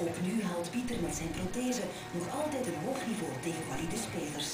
Ook nu haalt Pieter met zijn prothese nog altijd een hoog niveau tegen valide spelers.